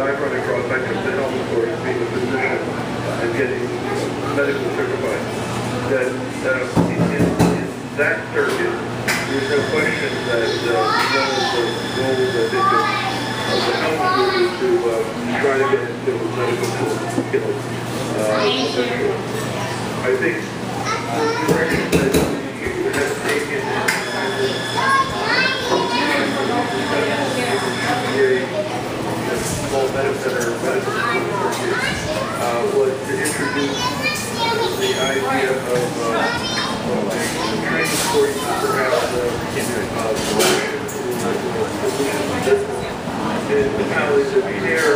I've run across, I just the health authority, being a physician and getting medical certified, that uh, in, in that circuit, there's no question that uh, one of the goals, I think, of, of the health group is to uh, try to get into medical school, skills. Uh. I think the direction that school circuit, uh, was to introduce the idea of, uh, training courses, perhaps, uh, uh, to solutions business in municipalities of care, where